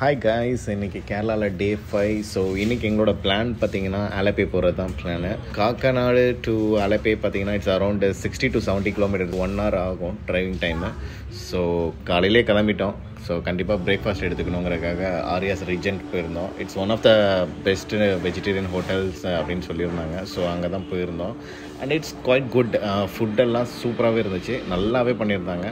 Hi guys இன்னைக்கு கேரளாவில் day five so இன்னைக்கு எங்களோட பிளான் பார்த்தீங்கன்னா அலப்பே போகிறது தான் பிளானு காக்கநாடு டு அலப்பே பார்த்தீங்கன்னா it's around sixty to seventy kilometre one hour ஆகும் ட்ரைவிங் டைமு ஸோ காலையிலே கிளம்பிட்டோம். ஸோ கண்டிப்பாக பிரேக்ஃபாஸ்ட் எடுத்துக்கணுங்கிறதுக்காக ஆரியாஸ் ரீஜென்ட் போயிருந்தோம். It's one of the best vegetarian hotels அப்படின்னு சொல்லியிருந்தாங்க. ஸோ அங்கே தான் போயிருந்தோம் அண்ட் இட்ஸ் குவைட் குட் ஃபுட்டெல்லாம் சூப்பராகவே இருந்துச்சு. நல்லாவே பண்ணியிருந்தாங்க.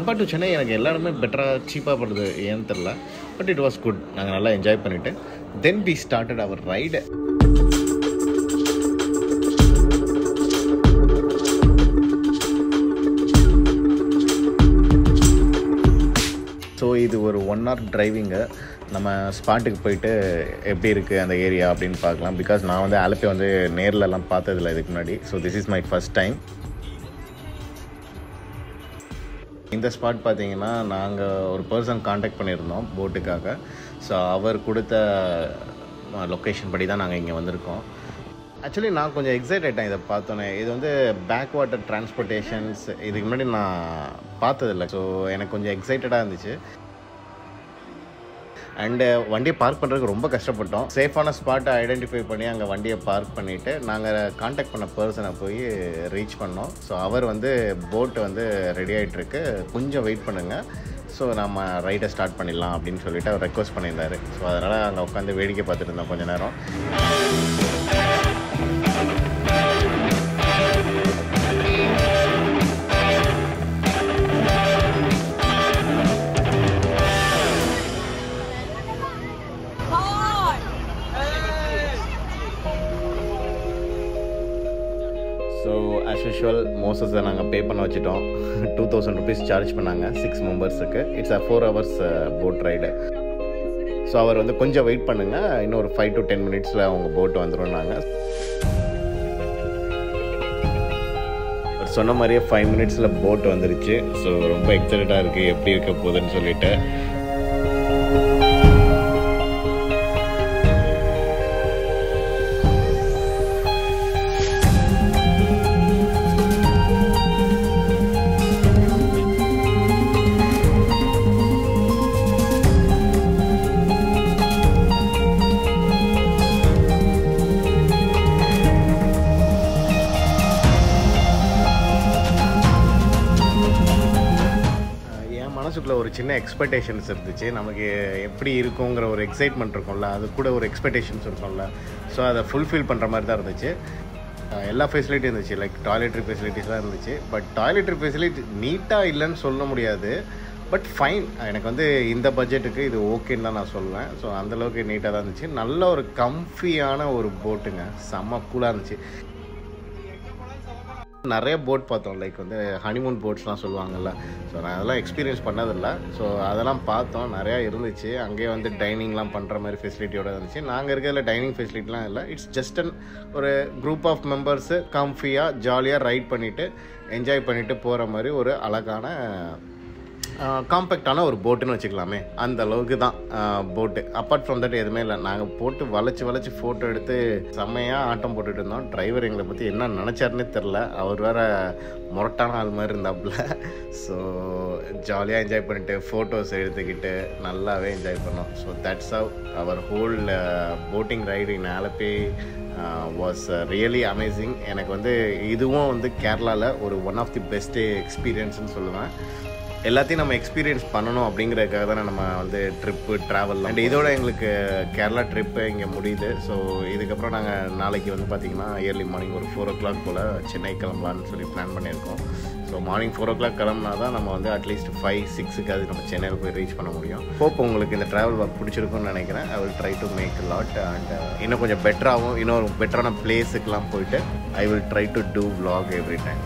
கம்பேர்ட் டு சென்னை எனக்கு எல்லாருமே பெட்டராக சீப்பாக படுது. ஏன்னு தெரில பட் இட் வாஸ் குட் நாங்கள் நல்லா என்ஜாய் பண்ணிவிட்டு then we started our ride so இது ஒரு ஒன் ஹவர் டிரைவிங்கு நம்ம ஸ்பாட்டுக்கு போயிட்டு எப்படி இருக்குது அந்த ஏரியா அப்படின்னு பார்க்கலாம். பிகாஸ் நான் வந்து ஆலப்பி வந்து நேர்லலாம் பார்த்ததில்ல இதுக்கு முன்னாடி. So this is my first time இந்த ஸ்பாட் பார்த்தீங்கன்னா நாங்கள் ஒரு பர்சன் காண்டாக்ட் பண்ணியிருந்தோம் போட்டுக்காக ஸோ அவர் கொடுத்த லொக்கேஷன் படி தான் நாங்கள் இங்கே வந்திருக்கோம். ஆக்சுவலி நான் கொஞ்சம் எக்ஸைட் ஆகிட்டேன் இதை பார்த்தோன்னே இது வந்து பேக் வாட்டர் டிரான்ஸ்போர்ட்டேஷன்ஸ் இதுக்கு முன்னாடி நான் பார்த்ததில்ல. ஸோ எனக்கு கொஞ்சம் எக்ஸைட்டடாக இருந்துச்சு. அண்டு uh, வண்டியை பார்க் பண்ணுறதுக்கு ரொம்ப கஷ்டப்பட்டோம். சேஃபான ஸ்பாட்டை ஐடென்டிஃபை பண்ணி அங்கே வண்டியை பார்க் பண்ணிவிட்டு நாங்கள் காண்டாக்ட் பண்ண பர்சனை போய் ரீச் பண்ணோம். ஸோ அவர் வந்து போட்டு வந்து ரெடி ஆகிட்டுருக்கு கொஞ்சம் வெயிட் பண்ணுங்கள் ஸோ நம்ம ரைடை ஸ்டார்ட் பண்ணிடலாம் அப்படின்னு சொல்லிட்டு அவர் ரெக்வஸ்ட் பண்ணியிருந்தார். ஸோ அதனால் அங்கே உட்காந்து வேடிக்கை பார்த்துட்டு இருந்தோம் கொஞ்ச நேரம். ஸோ ஆஸ் யூஷுவல் மோசஸை நாங்கள் பே பண்ண வச்சுட்டோம். டூ தௌசண்ட் ருபீஸ் சார்ஜ் பண்ணாங்க six மெம்பர்ஸுக்கு it's a four hours boat ride so அவர் வந்து கொஞ்சம் வெயிட் பண்ணுங்கள் இன்னொரு ஃபைவ் டு டென் மினிட்ஸில் அவங்க போட் வந்துடும் நாங்கள் அவர் சொன்ன மாதிரியே ஃபைவ் மினிட்ஸில் போட் வந்துருச்சு. ஸோ ரொம்ப எக்ஸைட்டடாக இருக்குது எப்படி இருக்க போகுதுன்னு சொல்லிட்டு. மனசுக்குள்ளே ஒரு சின்ன எக்ஸ்பெக்டேஷன்ஸ் இருந்துச்சு. நமக்கு எப்படி இருக்குங்கிற ஒரு எக்ஸைட்மெண்ட் இருக்கும்ல அது கூட ஒரு எக்ஸ்பெக்டேஷன்ஸ் இருக்கும்ல. ஸோ அதை ஃபுல்ஃபில் பண்ணுற மாதிரி தான் இருந்துச்சு. எல்லா ஃபெசிலிட்டியும் இருந்துச்சு. லைக் டாய்லெட்ரி ஃபெசிலிட்டிஸ்லாம் இருந்துச்சு. பட் டாய்லெட்ரி ஃபெசிலிட்டி நீட்டாக இல்லைன்னு சொல்ல முடியாது. பட் ஃபைன் எனக்கு வந்து இந்த பட்ஜெட்டுக்கு இது ஓகேன்னு தான் நான் சொல்லுவேன் ஸோ அந்தளவுக்கு நீட்டாக தான் இருந்துச்சு. நல்ல ஒரு கம்ஃபியான ஒரு போட்டுங்க செம்ம கூலாக இருந்துச்சு. நிறைய போட் பார்த்தோம். லைக் வந்து ஹனிமூன் போட்ஸ்லாம் சொல்லுவாங்கள்ல ஸோ நான் அதெல்லாம் எக்ஸ்பீரியன்ஸ் பண்ணதில்லை. ஸோ அதெல்லாம் பார்த்தோம். நிறையா இருந்துச்சு. அங்கேயே வந்து டைனிங்லாம் பண்ணுற மாதிரி ஃபெசிலிட்டியோட இருந்துச்சு. நாங்கள் இருக்கிறதுல டைனிங் ஃபெசிலிட்டிலாம் இல்லை. இட்ஸ் ஜஸ்ட் அன் ஒரு குரூப் ஆஃப் மெம்பர்ஸு கம்ஃபியாக ஜாலியாக ரைட் பண்ணிவிட்டு என்ஜாய் பண்ணிவிட்டு போகிற மாதிரி ஒரு அழகான காம்பேக்டான ஒரு போட்டுன்னு வச்சுக்கலாமே. அந்த அளவுக்கு தான் போட்டு அப்பார்ட் ஃப்ரம் தட் எதுவுமே இல்லை. நாங்கள் போட்டு வளைச்சி வளைச்சி ஃபோட்டோ எடுத்து செம்மையாக ஆட்டம் போட்டுட்டு இருந்தோம். டிரைவர் எங்களை பற்றி என்ன நினச்சாருன்னே தெரில அவர் வேற முரட்டான ஆள் மாதிரி இருந்தாப்புல. ஸோ ஜாலியாக என்ஜாய் பண்ணிட்டு ஃபோட்டோஸ் எடுத்துக்கிட்டு நல்லாவே என்ஜாய் பண்ணோம். So that's how our whole boating ride in was really amazing எனக்கு வந்து இதுவும் வந்து கேரளாவில் ஒரு ஒன் ஆஃப் தி பெஸ்ட்டு எக்ஸ்பீரியன்ஸ்னு சொல்லுவேன். எல்லாத்தையும் நம்ம எக்ஸ்பீரியன்ஸ் பண்ணணும் அப்படிங்கிறதுக்காக தானே நம்ம வந்து ட்ரிப்பு ட்ராவல் அண்ட் இதோட எங்களுக்கு கேரளா ட்ரிப்பு இங்கே முடியுது. ஸோ இதுக்கப்புறம் நாங்கள் நாளைக்கு வந்து பார்த்திங்கன்னா இயர்லி மார்னிங் ஒரு ஃபோர் ஓ கிளாக் போல் சென்னை கிளம்பலான்னு சொல்லி பிளான் பண்ணியிருக்கோம். So morning four o'clock கிளம்புனா தான் நம்ம வந்து அட்லீஸ்ட் ஃபைவ் சிக்ஸுக்கு அது நம்ம சென்னையில் போய் ரீச் பண்ண முடியும். ஹோப் உங்களுக்கு இந்த ட்ராவல் ஒர்க் பிடிச்சிருக்கும்னு நினைக்கிறேன். I will try to make lot and இன்னும் கொஞ்சம் பெட்டராகவும் இன்னொரு பெட்டரான பிளேஸுக்கெலாம் போயிட்டு I will try to do vlog every time